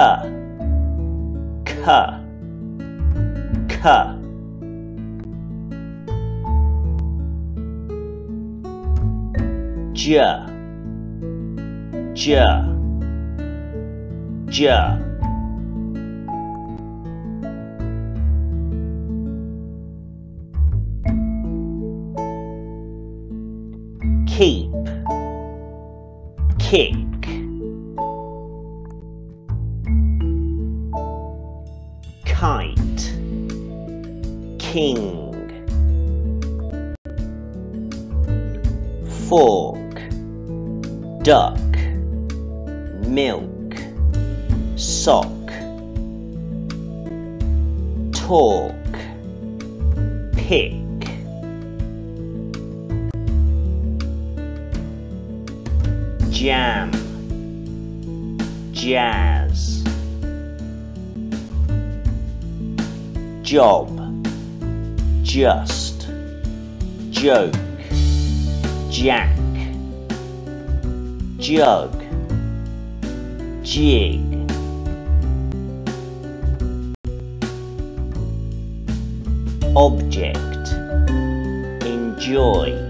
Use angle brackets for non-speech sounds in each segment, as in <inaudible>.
K, K, K. J, J, J. keep, kick. Kite, king. Fork, duck, milk, sock. Talk, pick. jam, jazz, job, just, joke, jack, jug, jig. Object, enjoy.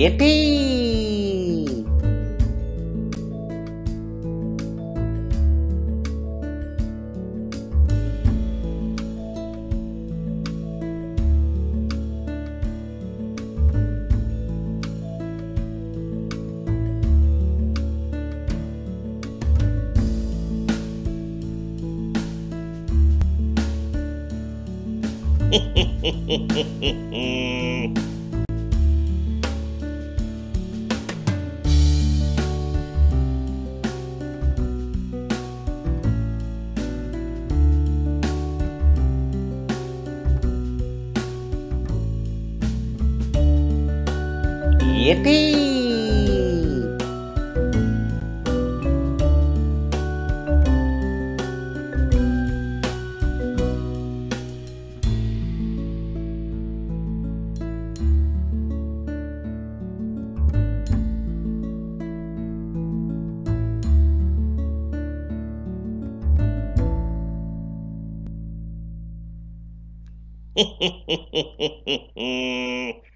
Yippee! <laughs> Yippee! <laughs>